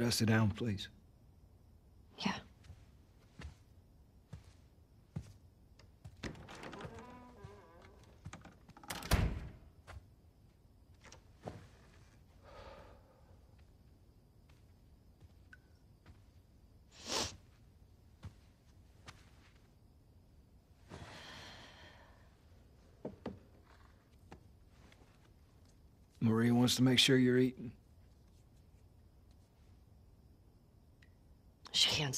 Could I sit down, please? Yeah. Maria wants to make sure you're eating. She can't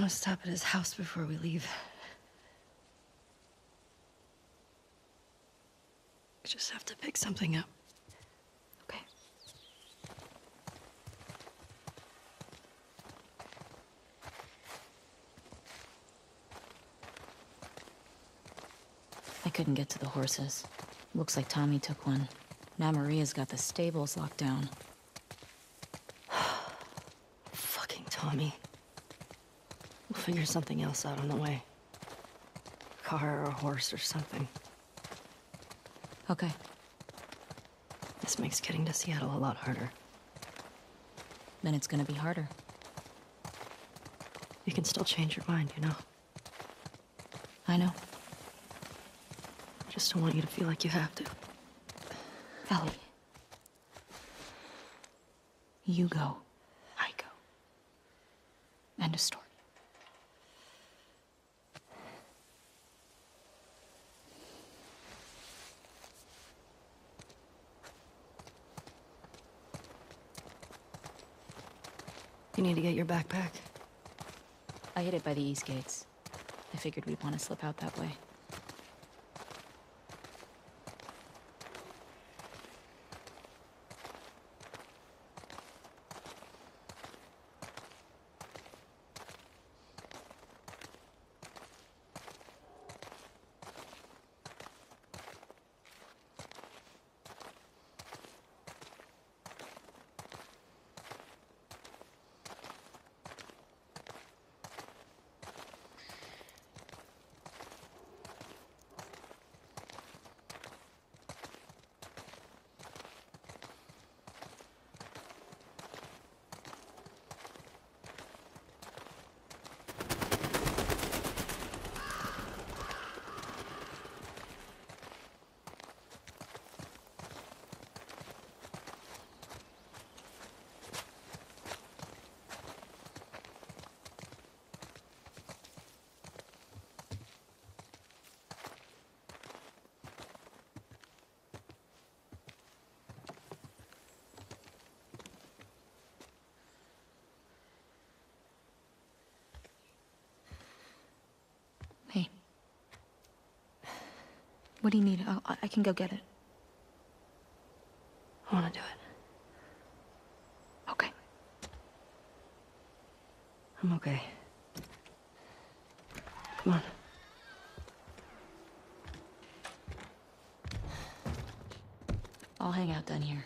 Want to stop at his house before we leave. I just have to pick something up. Okay. I couldn't get to the horses. Looks like Tommy took one. Now Maria's got the stables locked down. Fucking Tommy. Figure something else out on the way. Car or a horse or something. Okay. This makes getting to Seattle a lot harder. Then it's gonna be harder. You can still change your mind, you know? I know. I just don't want you to feel like you have to. Ellie. You go. I go. End of story. You need to get your backpack. I hid it by the east gates. I figured we'd want to slip out that way. What do you need? I'll, I I can go get it. I want to do it. Okay. I'm okay. Come on. I'll hang out down here.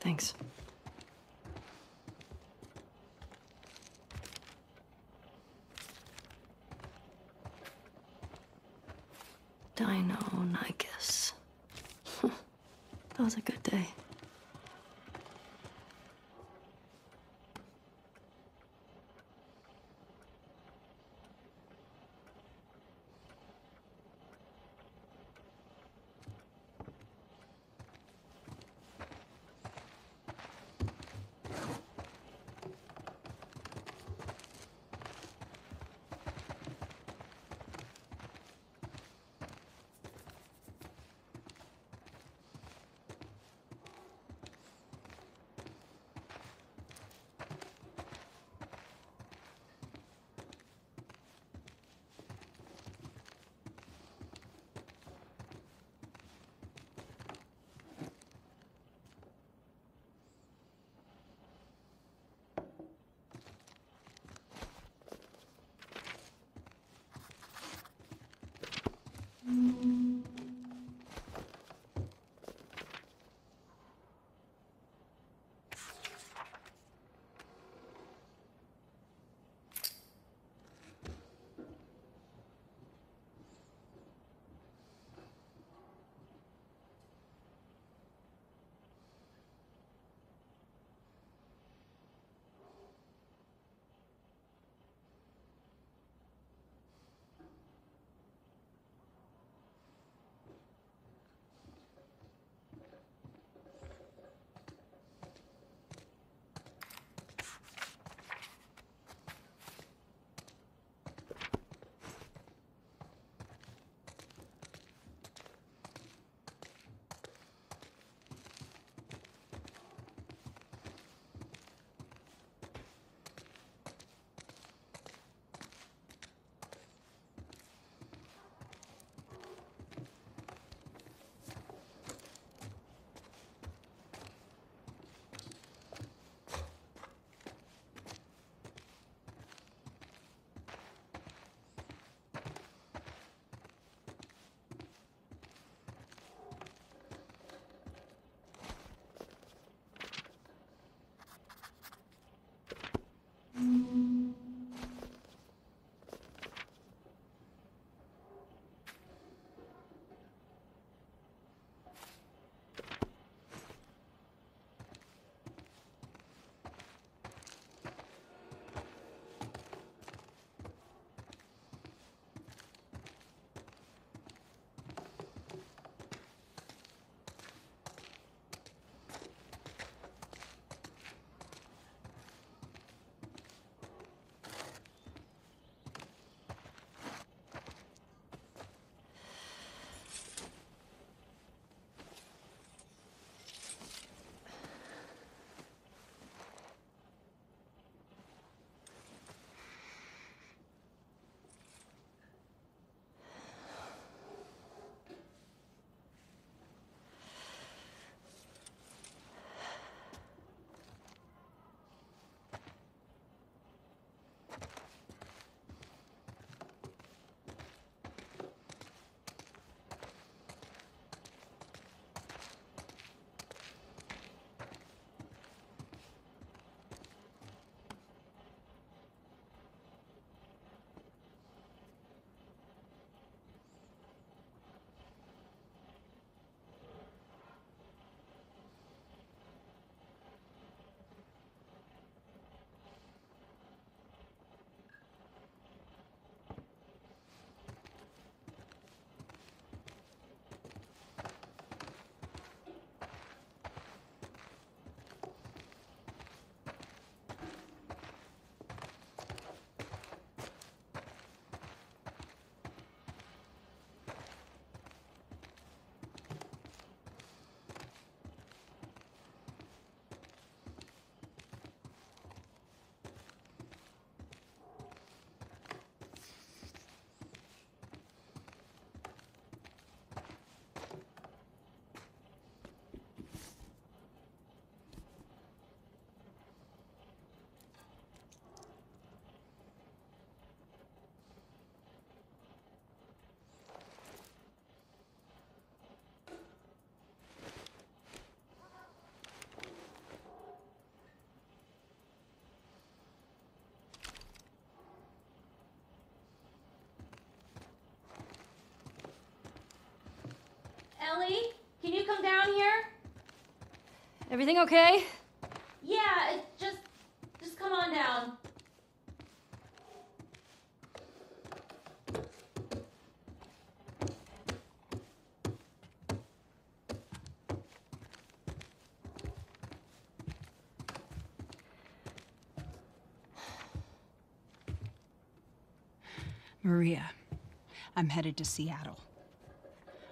Thanks. Dino Nikus. that was a good day. Ellie, can you come down here? Everything okay? Yeah, it just just come on down. Maria, I'm headed to Seattle.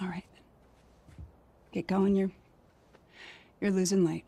All right. Get going. You're you're losing light.